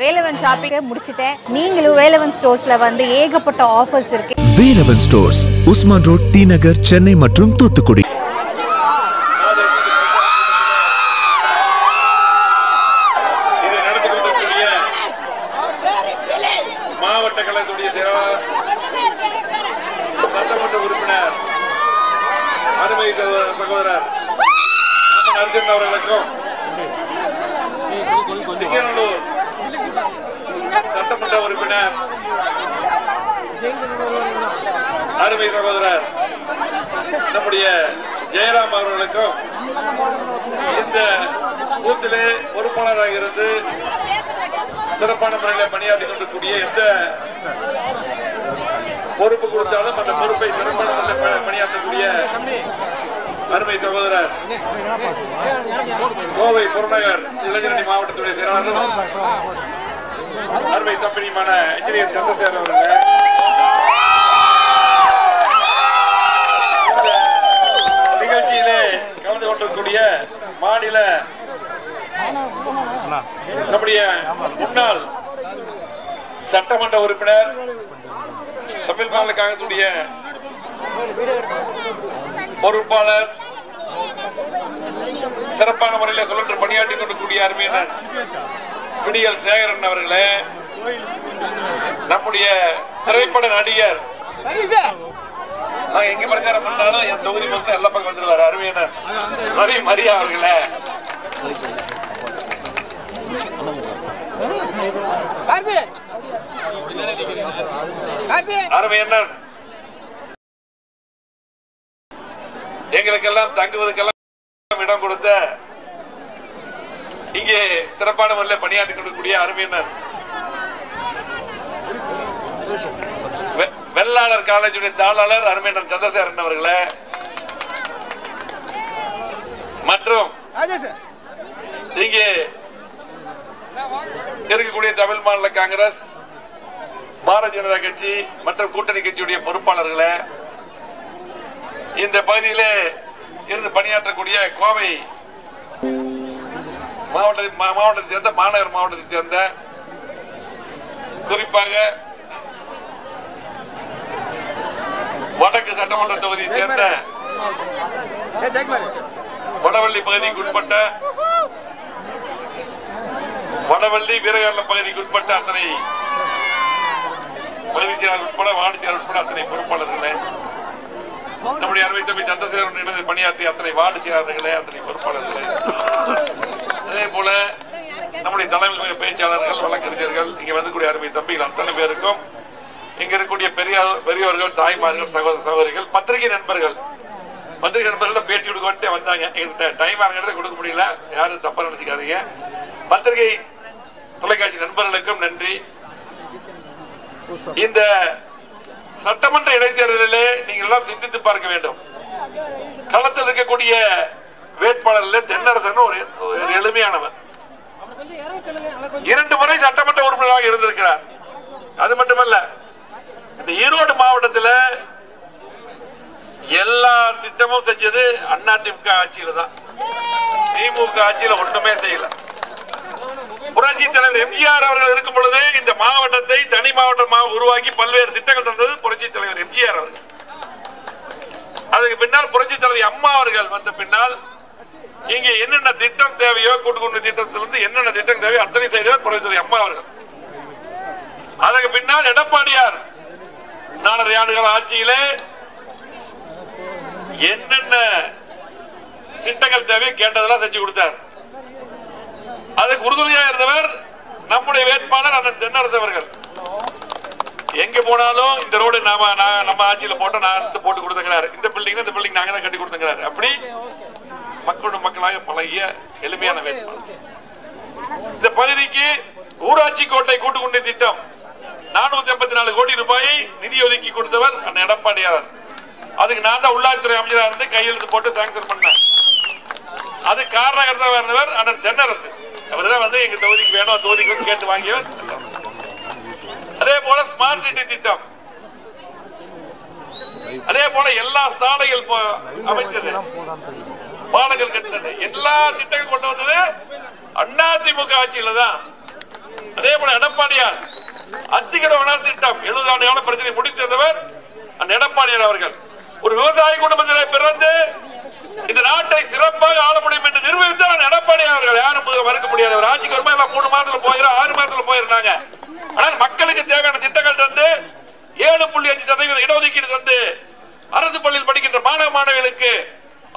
வேலவன் ஷாப்பிங்க முடிச்சிட்டேன். நீங்களும் வேலவன் ஸ்டோர்ஸ்ல வந்து ஏகப்பட்ட ஆஃபர்ஸ் இருக்கு. Velavan stores Usman road T Nagar Chennai மற்றும் தூத்துக்குடி. இதை நடத்தி கொண்டிருக்கக்கூடிய மாவட்ட கழகத்துடைய செயலாளர் சட்டமன்ற உறுப்பினர் அருமை சகோதரர் சகோதரர் அம்மன் அர்ஜுன் அவர்களுக்கும் சிங்கநல்லூர் சட்டமன்ற உறுப்பினர் அருமை சகோதரர் நம்முடைய ஜெயராம் அவர்களுக்கும் இந்த பூத்திலே பொறுப்பாளராக இருந்து சிறப்பான முறையில் பணியாற்றிக் கொண்டிருக்கூடிய எந்த பொறுப்பு கொடுத்தாலும் அந்த பொறுப்பை சிறப்பான முறையில் பணியாற்றக்கூடிய அருமை சகோதரர் கோவை புறநகர் இளைஞரணி மாவட்டத்துடைய செயலாளரும் அருமை தம்பனியுமான இன்ஜினியர் சந்திரசேகர் அவர்கள். நிகழ்ச்சியிலே கலந்து கொண்டிருக்கூடிய மாநில நம்முடைய முன்னாள் சட்டமன்ற உறுப்பினர் தமிழ் மாநில காங்கிரசுடைய பொறுப்பாளர் சிறப்பான முறையில் சுழன்று பணியாற்றிக் கொண்டிருக்கூடிய அருமையினர் விடியல் சேகரன் அவர்களே நம்முடைய திரைப்பட நடிகர். நான் எங்க பிரச்சாரம் பண்ணாலும் என் தொகுதி மக்கள் எல்லா பக்கம் வந்துருவாரு. அருமையான ரவி மரியா அவர்களே. கார்த்தி அருமையண்ணன் எங்களுக்கெல்லாம் தங்குவதற்கெல்லாம் இடம் கொடுத்த இங்கே சிறப்பான முறையில் பணியாற்றிக் கொண்டிருக்கூடிய அருமையண்ணன் வெ- வெள்ளாளர் காலேஜுடைய தாளாளர் அருமையண்ணன் சந்திரசேகரன் அவர்களே. மற்றும் இங்கே இருக்கக்கூடிய தமிழ் மாநில காங்கிரஸ் பாரதிய ஜனதா கட்சி மற்றும் கூட்டணி கட்சியுடைய பொறுப்பாளர்களே. இந்த பகுதியிலே இருந்து பணியாற்றக்கூடிய கோவை மாவட்ட மாவட்டத்தை சேர்ந்த மாநகர் மாவட்டத்தை சேர்ந்த குறிப்பாக வடக்கு சட்டமன்ற தொகுதியை சேர்ந்த வடவள்ளி பகுதிக்கு உட்பட்ட வடவள்ளி வீரகர்ல பகுதிக்கு உட்பட்ட அத்தனை பகுதி செயலாளர் உட்பட வார்டு செயலாளர் உட்பட அத்தனை பொறுப்பாளர்களே. நம்முடைய அருமை தம்பி சந்திரசேகரன் பணியாற்றிய அத்தனை வார்டு செயலாளர்களே அத்தனை பொறுப்பாளர்களே. நம்முடைய தலைமை பேச்சாளர்கள் வழக்கறிஞர்கள் இங்க வந்துக்கூடிய அருமை தம்பிகள் அத்தனை பேருக்கும் இங்க இருக்கக்கூடிய பெரிய பெரியவர்கள் தாய்மார்கள் சகோதர சகோதரிகள் பத்திரிகை நண்பர்கள். பத்திரிகை நண்பர்கள் பேட்டி கொடுக்க வந்தாங்க. எங்கிட்ட டைம் ஆகிறத கொடுக்க முடியல. யாரும் தப்பா நினைச்சுக்காதீங்க. பத்திரிகை தொலைக்காட்சி நண்பர்களுக்கும் நன்றி. இந்த சட்டமன்ற இடைத்தேர்தலிலே நீங்கள் எல்லாம் சிந்தித்து பார்க்க வேண்டும். களத்தில் இருக்கக்கூடிய வேட்பாளர்கள் தென்னரசன் ஒரு ஒரு எளிமையானவர் இரண்டு முறை சட்டமன்ற உறுப்பினராக இருந்திருக்கிறார். அது மட்டுமல்ல இந்த ஈரோடு மாவட்டத்தில் எல்லா திட்டமும் செஞ்சது அண்ணா திமுக ஆட்சியில தான். திமுக ஆட்சியில ஒன்றுமே செய்யல. புரட்சி தலைவர் எம்ஜிஆர் அவர்கள் இருக்கும் பொழுது இந்த மாவட்டத்தை தனி மாவட்டமாக உருவாக்கி பல்வேறு திட்டங்கள் தந்தது புரட்சி தலைவர் எம்ஜிஆர் அவர்கள். அதுக்கு பின்னால் புரட்சி தலைவர் அம்மா அவர்கள் வந்த பின்னால் இங்க என்னென்ன திட்டம் தேவையோ கூட்டுக்குண்டு திட்டத்திலிருந்து என்னென்ன திட்டம் தேவையோ அத்தனை செய்தவர் புரட்சி அம்மா அவர்கள். அதுக்கு பின்னால் எடப்பாடியார். நாலரை ஆண்டுகள் ஆட்சியிலே என்னென்ன திட்டங்கள் தேவையோ கேட்டதெல்லாம் செஞ்சு கொடுத்தார். அதுக்கு உறுதுணையா இருந்தவர் நம்முடைய வேட்பாளர் அண்ணன் தென்னரசவர்கள் எங்க போனாலும் இந்த ரோடு நாம நம்ம ஆட்சியில போட்ட நான் போட்டு கொடுத்துக்கிறாரு. இந்த பில்டிங் இந்த பில்டிங் நாங்க தான் கட்டி கொடுத்துக்கிறாரு. அப்படி மக்களோட மக்களாக பழகிய எளிமையான வேட்பாளர். இந்த பகுதிக்கு ஊராட்சி கோட்டை கூட்டுக்குண்டி திட்டம். நானூத்தி எண்பத்தி நாலு கோடி ரூபாயை நிதி ஒதுக்கி கொடுத்தவர் அண்ணன் எடப்பாடியார். அதுக்கு நான் தான் உள்ளாட்சித்துறை அமைச்சராக இருந்து கையெழுத்து போட்டு சாங்ஷன் பண்ணேன். அது காரணகர்த்தாவா இருந்தவர் அண்ணன் தென்னரசு. அவர் தான் வந்து எங்க தொகுதிக்கு வேணும் தொகுதிக்கு கேட்டு வாங்கியவர். அதே போல ஸ்மார்ட் சிட்டி திட்டம். அதே போல எல்லா சாலைகள் அமைச்சது பாலங்கள் கட்டினது. எல்லா திட்டங்களும் கொண்டு வந்தது அண்ணா திமுக ஆட்சியில தான் அதே போல எடப்பாடியார் அத்திகட வன திட்டம் எழுபது ஆண்டு கால பிரச்சனை முடித்திருந்தவர் அந்த எடப்பாடியார் அவர்கள். ஒரு விவசாய குடும்பத்திலே பிறந்து இந்த நாட்டை சிறப்பாக ஆள முடியும் என்று நிரூபித்தார் எடப்பாடியார் அவர்கள் யாரும் மறுக்க முடியாது. அவர் ஆட்சிக்கு வருமா எல்லாம் மூணு மாதத்துல போயிடும் ஆறு மாதத்துல போயிருந்தாங்க. ஆனால் மக்களுக்கு தேவையான திட்டங்கள் தந்து ஏழு புள்ளி அஞ்சு சதவீதம் இடஒதுக்கீடு தந்து அரசு பள்ளியில் படிக்கின்ற மாணவ மாணவிகளுக்கு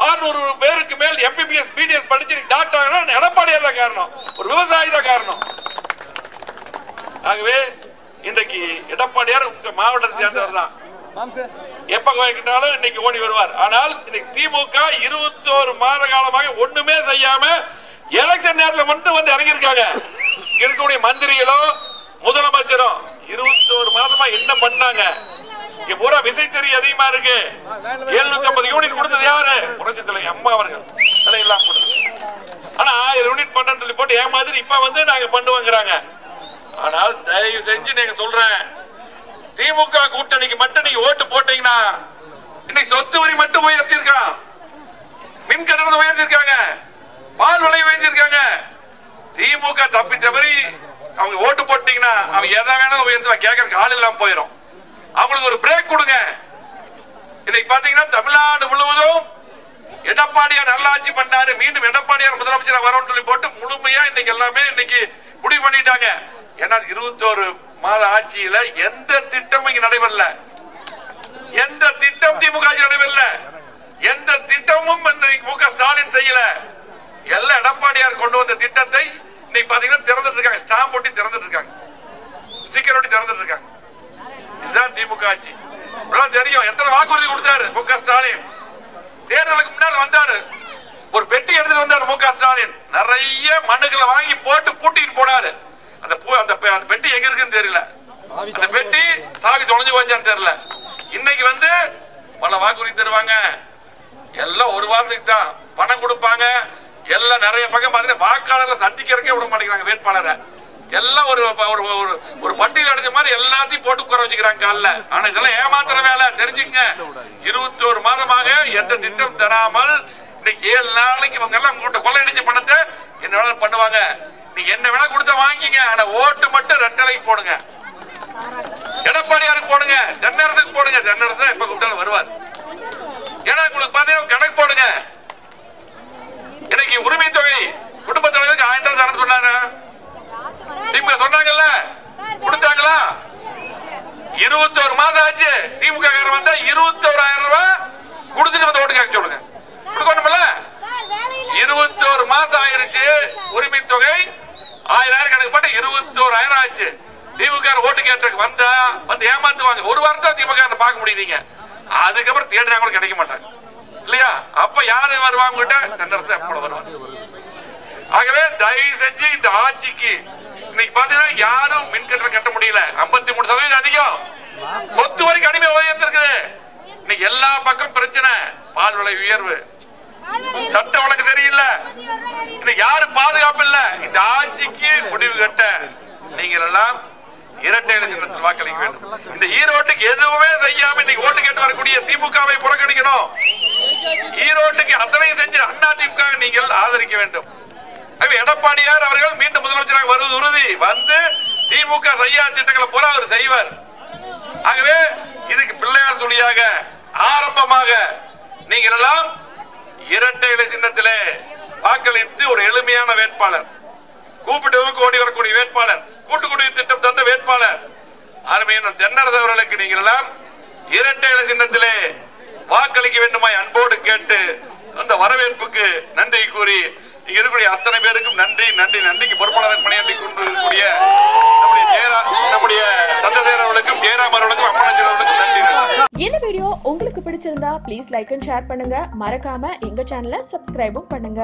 ஆறுநூறு பேருக்கு மேல் எம்பிபிஎஸ் பிடிஎஸ் படிச்சு டாக்டர் எடப்பாடியார் தான் காரணம். ஒரு விவசாயி தான் காரணம். ஆகவே இன்றைக்கு எடப்பாடியார் உங்க மாவட்டத்தை சேர்ந்தவர் தான். எப்ப கேட்டாலும் இன்னைக்கு ஓடி வருவார். ஆனால் இன்னைக்கு திமுக இருபத்தோரு மாத காலமாக ஒண்ணுமே செய்யாம எலெக்ஷன் நேரத்தில் மட்டும் வந்து இறங்கியிருக்காங்க. இருக்கக்கூடிய மந்திரிகளும் முதலமைச்சரும் இருபத்தோரு மாதமா என்ன பண்ணாங்க? இங்க பூரா விசைத்தறி அதிகமா இருக்கு. எழுநூத்தி ஐம்பது யூனிட் கொடுத்தது யாரு? புரட்சி தலைவி அம்மா அவர்கள். விலையெல்லாம் கொடுத்தது ஆனா ஆயிரம் யூனிட் பண்றேன்னு சொல்லி போட்டு ஏமாதிரி இப்ப வந்து நாங்க பண்ணுவோங்கிறாங்க. ஆனால் தயவு செஞ்சு நீங்க சொல்றேன். திமுக கூட்டணிக்கு மட்டும் நீங்க ஓட்டு போட்டீங்கன்னா இன்னைக்கு சொத்து வரி மட்டும் உயர்த்திருக்கான் மின் கட்டணம் உயர்த்திருக்காங்க பால் விலை உயர்த்திருக்காங்க திமுக தப்பி தவறி அவங்க ஓட்டு போட்டீங்கன்னா அவங்க எதை வேணாலும் உயர்த்துவா கேட்கறதுக்கு ஆள் இல்லாம போயிடும் அவங்களுக்கு ஒரு பிரேக் கொடுங்க. இன்னைக்கு பாத்தீங்கன்னா தமிழ்நாடு முழுவதும் எடப்பாடியார் நல்லாட்சி பண்ணாரு. மீண்டும் எடப்பாடியார் முதலமைச்சர் வரும்னு சொல்லி போட்டு முழுமையா இன்னைக்கு எல்லாமே இன்னைக்கு முடிவு பண்ணிட்டாங்க. ஏன்னா இருபத்தோரு மாத ஆட்சியில எந்த திட்டமும் இங்க நடைபெறல. எந்த திட்டம் திமுக ஆட்சி நடைபெறல. எந்த திட்டமும் மு க ஸ்டாலின் செய்யல. எல்லாம் எடப்பாடியார் கொண்டு வந்த திட்டத்தை இன்னைக்கு பாத்தீங்கன்னா திறந்துட்டு இருக்காங்க. ஸ்டாம்ப் ஒட்டி திறந்துட்டு இருக்காங்க. ஸ்டிக்கர் ஒட்டி திறந்துட்டு இருக்காங்க. திமுக ஆட்சி. தெரியும் எத்தனை வாக்குறுதி கொடுத்தாரு மு க ஸ்டாலின். தேர்தலுக்கு முன்னால் வந்தாரு. ஒரு பெட்டி எடுத்துட்டு வந்தாரு மு க ஸ்டாலின். நிறைய மனுக்களை வாங்கி போட்டு பூட்டிட்டு போனாரு. அந்த அந்த பெட்டி எங்க இருக்குன்னு தெரியல. அந்த பெட்டி சாவி தொலைஞ்சு போச்சான்னு தெரியல. இன்னைக்கு வந்து பல வாக்குறுதி தருவாங்க. எல்லாம் ஒரு வாரத்துக்கு தான். பணம் கொடுப்பாங்க. எல்லாம் நிறைய பக்கம் பாத்தீங்கன்னா வாக்காளரை சந்திக்கிறக்கே விட மாட்டேங்கிறாங்க வேட்பாளரை. எல்லாம் ஒரு ஒரு ஒரு- ஒரு பட்டியல் அடைஞ்ச மாதிரி எல்லாத்தையும் போட்டு உட்கார வச்சுக்கிறாங்க காலைல. ஆனா இதெல்லாம் ஏமாத்துற வேலை. தெரிஞ்சுங்க இருபத்தி ஒரு மாதமாக எந்த திட்டம் தராமல் இன்னைக்கு ஏழு நாளைக்கு இவங்க எல்லாம் உங்கள்கிட்ட கொள்ளையடிச்ச பணத்தை என்ன வேணாலும் பண்ணுவாங்க. நீங்க என்ன வேணா கொடுத்த வாங்கிங்க. ஆனா ஓட்டு மட்டும் ரெட்டலைக்கு போடுங்க. எடப்பாடியாருக்கு போடுங்க. தென்னரசுக்கு போடுங்க. தென்னரசு தான் எப்ப கூப்பிட்டாலும் வருவார். ஏன்னா உங்களுக்கு பாத்தீங்கன்னா கணக்கு போடுங்க. இன்னைக்கு உரிமை தொகை குடும்ப தலைவருக்கு ஆயிரம் ரூபாய் தரேன்னு சொன்னாங்க திமுக சொன்னாங்கல்ல கொடுத்தாங்களா இருபத்தோரு மாதம் ஆச்சு திமுக காரன் வந்தா இருபத்தோராயிரம் ரூபாய் கொடுத்துட்டு வந்து ஓட்டு கேட்க சொல்லுங்க கொடுக்கணும்ல இருபத்தோரு மாசம் ஆயிருச்சு உரிமை தொகை ஆயிரம் கணக்கு ஆச்சு. திமுக ஓட்டு கேட்டு வந்தா வந்து ஏமாத்துவாங்க. ஒரு வாரம் தான் திமுக பார்க்க முடியுதீங்க அதுக்கப்புறம் தேடினா கூட கிடைக்க மாட்டாங்க. இல்லையா? அப்ப யாரு வருவாங்க கிட்ட தென்னரசு வருவாங்க ஆகவே தயவு செஞ்சு இந்த ஆட்சிக்கு இன்னைக்கு பாத்தீங்கன்னா யாரும் மின் கட்டணம் கட்ட முடியல. 53% மூணு சதவீதம் அதிகம். சொத்து வரைக்கும் அடிமை உயர்ந்திருக்குது. இன்னைக்கு எல்லா பக்கம் பிரச்சனை. பால் விலை உயர்வு. சட்ட வழக்கு சரியில்லை. இன்னைக்கு யாரு பாதுகாப்பு இல்ல இந்த ஆட்சிக்கு முடிவு கட்ட நீங்கள் எல்லாம் இரட்டை இலை சின்னத்தில் வாக்களிக்க வேண்டும். இந்த ஈரோட்டுக்கு எதுவுமே செய்யாம இன்னைக்கு ஓட்டு கேட்டு வரக்கூடிய திமுகவை புறக்கணிக்கணும். ஈரோட்டுக்கு அத்தனையும் செஞ்சு அண்ணா திமுக நீங்கள் ஆதரிக்க வேண்டும். ஆகவே எடப்பாடியார் அவர்கள் மீண்டும் முதலமைச்சராக வருவது உறுதி. வந்து திமுக செய்யாத திட்டங்களை பூரா அவர் செய்வார். ஆகவே இதுக்கு பிள்ளையார் சொல்லியாக ஆரம்பமாக நீங்கள் எல்லாம் இரட்டை இலை சின்னத்திலே வாக்களித்து ஒரு எளிமையான வேட்பாளர். கூப்பிட்டு ஓடி வரக்கூடிய வேட்பாளர் கூட்டுக்குடி திட்டம் தந்த வேட்பாளர். அருமையான தென்னரசு அவர்களுக்கு நீங்கள் எல்லாம் இரட்டை இலை சின்னத்திலே வாக்களிக்க வேண்டுமாய் அன்போடு கேட்டு அந்த வரவேற்புக்கு நன்றி கூறி இங்க இருக்கக்கூடிய அத்தனை பேருக்கும் நன்றி நன்றி நன்றிக்கு பொறுப்பாளர் பணியாற்றி கொண்டிருக்கக்கூடிய நம்முடைய ஜெயரா நம்முடைய சந்திரசேகர் அவர்களுக்கும் ஜெயராம் அவர்களுக்கும் அம்மனஞ்சர் அவர்களுக்கும் நன்றி நன்றி இந்த வீடியோ உங்களுக்கு பிடிச்சிருந்தா ப்ளீஸ் லைக் அண்ட் ஷேர் பண்ணுங்க. மறக்காம எங்க சேனலை சப்ஸ்கிரைபும் பண்ணுங்க.